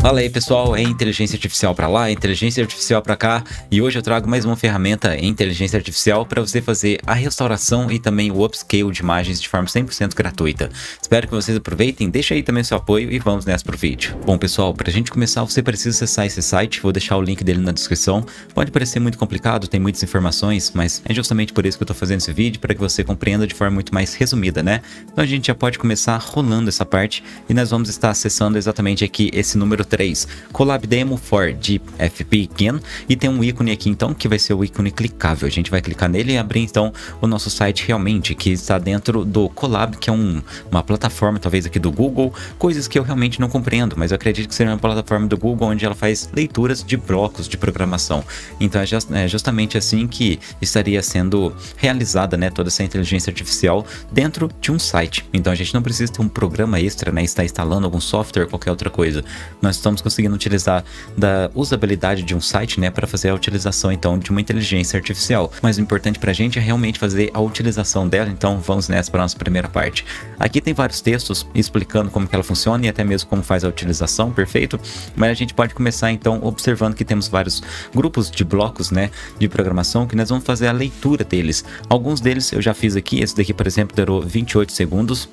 Fala aí pessoal, é inteligência artificial para lá, inteligência artificial para cá e hoje eu trago mais uma ferramenta em inteligência artificial para você fazer a restauração e também o upscale de imagens de forma 100% gratuita. Espero que vocês aproveitem, deixa aí também seu apoio e vamos nessa pro vídeo. Bom pessoal, para a gente começar você precisa acessar esse site, vou deixar o link dele na descrição. Pode parecer muito complicado, tem muitas informações, mas é justamente por isso que eu estou fazendo esse vídeo, para que você compreenda de forma muito mais resumida, né? Então a gente já pode começar rolando essa parte e nós vamos estar acessando exatamente aqui esse número 3, Collab Demo for Deep FP Again, e tem um ícone aqui então que vai ser o ícone clicável. A gente vai clicar nele e abrir então o nosso site realmente, que está dentro do Collab, que é um, uma plataforma talvez aqui do Google, coisas que eu realmente não compreendo, mas eu acredito que seja uma plataforma do Google onde ela faz leituras de blocos de programação. Então é, é justamente assim que estaria sendo realizada né, toda essa inteligência artificial dentro de um site. Então a gente não precisa ter um programa extra, né, estar instalando algum software, qualquer outra coisa. Nós estamos conseguindo utilizar da usabilidade de um site, né, para fazer a utilização então de uma inteligência artificial. Mas o importante para a gente é realmente fazer a utilização dela. Então vamos nessa para nossa primeira parte. Aqui tem vários textos explicando como que ela funciona e até mesmo como faz a utilização, perfeito? Mas a gente pode começar então observando que temos vários grupos de blocos, né, de programação que nós vamos fazer a leitura deles. Alguns deles eu já fiz aqui. Esse daqui, por exemplo, durou 28 segundos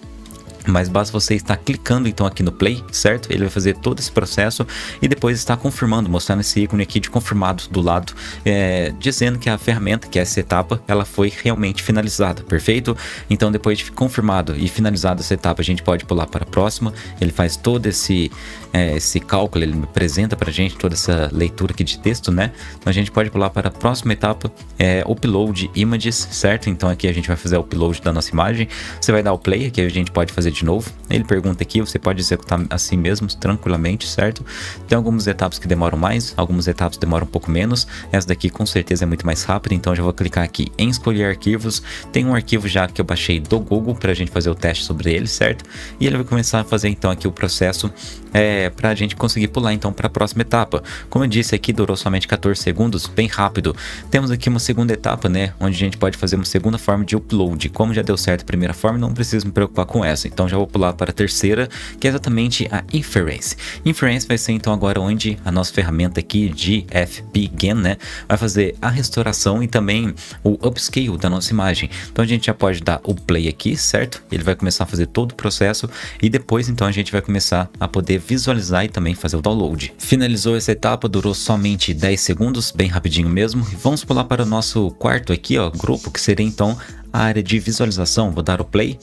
mas basta você estar clicando então aqui no play, certo? Ele vai fazer todo esse processo e depois está confirmando, mostrando esse ícone aqui de confirmado do lado, é, dizendo que a ferramenta, que é essa etapa, ela foi realmente finalizada, perfeito? Então depois de confirmado e finalizada essa etapa, a gente pode pular para a próxima. Ele faz todo esse, é, esse cálculo, ele apresenta para a gente toda essa leitura aqui de texto, né? Então a gente pode pular para a próxima etapa, é, upload images, certo? Então aqui a gente vai fazer o upload da nossa imagem. Você vai dar o play, aqui a gente pode fazer de novo. Ele pergunta aqui, você pode executar assim mesmo, tranquilamente, certo? Tem algumas etapas que demoram mais, algumas etapas demoram um pouco menos. Essa daqui com certeza é muito mais rápida, então já vou clicar aqui em escolher arquivos. Tem um arquivo já que eu baixei do Google para a gente fazer o teste sobre ele, certo? E ele vai começar a fazer então aqui o processo é, para a gente conseguir pular então para a próxima etapa. Como eu disse aqui, durou somente 14 segundos, bem rápido. Temos aqui uma segunda etapa, né, onde a gente pode fazer uma segunda forma de upload. Como já deu certo a primeira forma, não preciso me preocupar com essa. Então já vou pular para a terceira, que é exatamente a Inference. Inference vai ser então agora onde a nossa ferramenta aqui de FBGAN, né, vai fazer a restauração e também o upscale da nossa imagem. Então a gente já pode dar o play aqui, certo? Ele vai começar a fazer todo o processo e depois então a gente vai começar a poder visualizar e também fazer o download. Finalizou essa etapa, durou somente 10 segundos, bem rapidinho mesmo. E vamos pular para o nosso quarto aqui, ó, grupo, que seria então a área de visualização. Vou dar o play.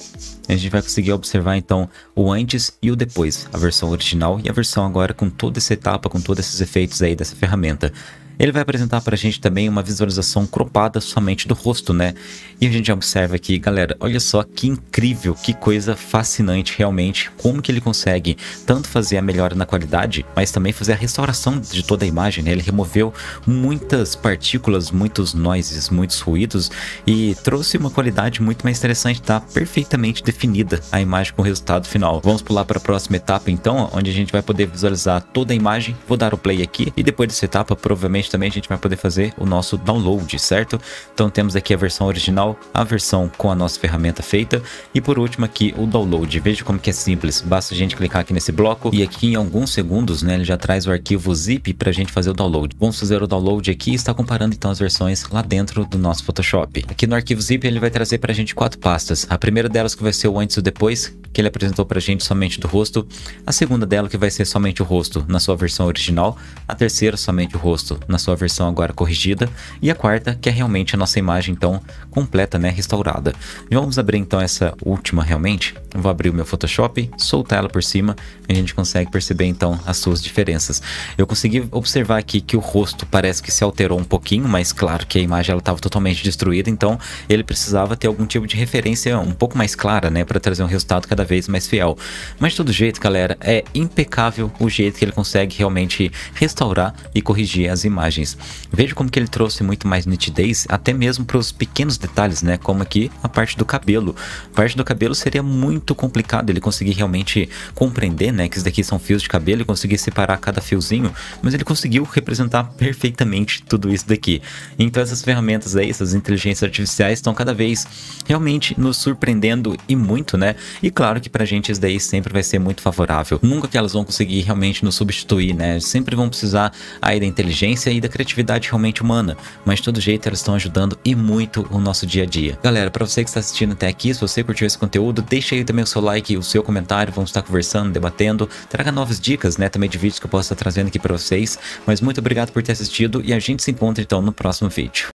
A gente vai conseguir observar então o antes e o depois, a versão original e a versão agora com toda essa etapa, com todos esses efeitos aí dessa ferramenta. Ele vai apresentar para a gente também uma visualização cropada somente do rosto, né? E a gente observa aqui, galera, olha só que incrível, que coisa fascinante realmente, como que ele consegue tanto fazer a melhora na qualidade, mas também fazer a restauração de toda a imagem, né? Ele removeu muitas partículas, muitos noises, muitos ruídos e trouxe uma qualidade muito mais interessante, tá perfeitamente definida a imagem com o resultado final. Vamos pular para a próxima etapa então, onde a gente vai poder visualizar toda a imagem. Vou dar o play aqui e depois dessa etapa, provavelmente também a gente vai poder fazer o nosso download, certo? Então temos aqui a versão original, a versão com a nossa ferramenta feita e por último aqui o download. Veja como que é simples, basta a gente clicar aqui nesse bloco e aqui em alguns segundos, né, ele já traz o arquivo zip para a gente fazer o download. Vamos fazer o download aqui e está comparando então as versões lá dentro do nosso Photoshop. Aqui no arquivo zip ele vai trazer para a gente quatro pastas. A primeira delas que vai ser o antes e o depois, que ele apresentou para a gente somente do rosto. A segunda dela que vai ser somente o rosto na sua versão original. A terceira somente o rosto na sua versão agora corrigida. E a quarta que é realmente a nossa imagem então completa, né, restaurada. E vamos abrir então essa última realmente. Eu vou abrir o meu Photoshop, soltar ela por cima e a gente consegue perceber então as suas diferenças. Eu consegui observar aqui que o rosto parece que se alterou um pouquinho, mas claro que a imagem ela estava totalmente destruída, então ele precisava ter algum tipo de referência um pouco mais clara, né, para trazer um resultado cada vez mais fiel. Mas de todo jeito, galera, é impecável o jeito que ele consegue realmente restaurar e corrigir as imagens. Veja como que ele trouxe muito mais nitidez, até mesmo para os pequenos pequenos detalhes, né? Como aqui a parte do cabelo. A parte do cabelo seria muito complicado ele conseguir realmente compreender, né? Que isso daqui são fios de cabelo e conseguir separar cada fiozinho, mas ele conseguiu representar perfeitamente tudo isso daqui. Então essas ferramentas aí, essas inteligências artificiais estão cada vez realmente nos surpreendendo e muito, né? E claro que pra gente isso daí sempre vai ser muito favorável. Nunca que elas vão conseguir realmente nos substituir, né? Sempre vão precisar aí da inteligência e da criatividade realmente humana, mas de todo jeito elas estão ajudando e muito o nosso dia a dia. Galera, para você que está assistindo até aqui, se você curtiu esse conteúdo, deixa aí também o seu like o seu comentário, vamos estar conversando, debatendo, traga novas dicas, né, também de vídeos que eu posso estar trazendo aqui para vocês. Mas muito obrigado por ter assistido e a gente se encontra então no próximo vídeo.